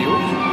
you.